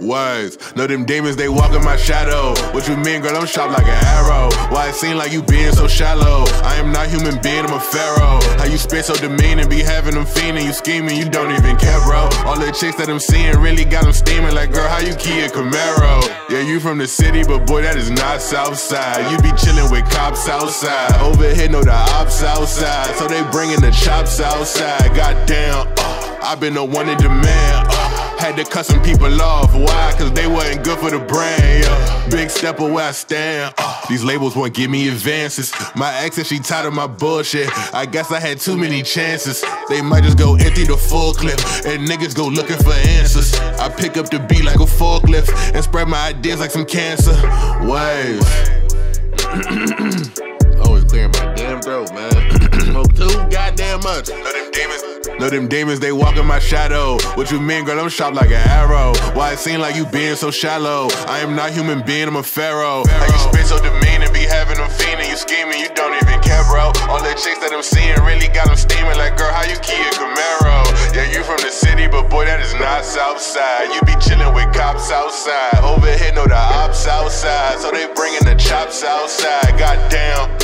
Wise. Know them demons, they walk in my shadow. What you mean, girl? I'm sharp like an arrow. Why it seem like you being so shallow? I am not human being, I'm a pharaoh. How you spit so demeaning, be having them fiending, you scheming, you don't even care, bro. All the chicks that I'm seeing really got them steaming. Like, girl, how you key a Camaro? Yeah, you from the city, but boy, that is not Southside. You be chilling with cops outside. Over here, know the ops outside. So they bringing the chops outside. Goddamn, i been the one in demand. Uh, had to cut some people off. Why? Cause they wasn't good for the brand. Yeah. Big step of where I stand. Uh, these labels won't give me advances. My ex said she tired of my bullshit. I guess I had too many chances. They might just go empty the full clip. And niggas go looking for answers. I pick up the beat like a forklift and spread my ideas like some cancer. Waves. much. Them demons. Know them demons, they walk in my shadow. What you mean, girl? I'm sharp like an arrow. Why it seem like you being so shallow? I am not human being, I'm a pharaoh. How you spit so demeaning, be having them fiending, you scheming, you don't even care, bro. All the chicks that I'm seeing really got them steaming. Like, girl, how you key a Camaro? Yeah, you from the city, but boy, that is not Southside. You be chilling with cops outside. Over here, know the ops outside. So they bringing the chops outside. Goddamn.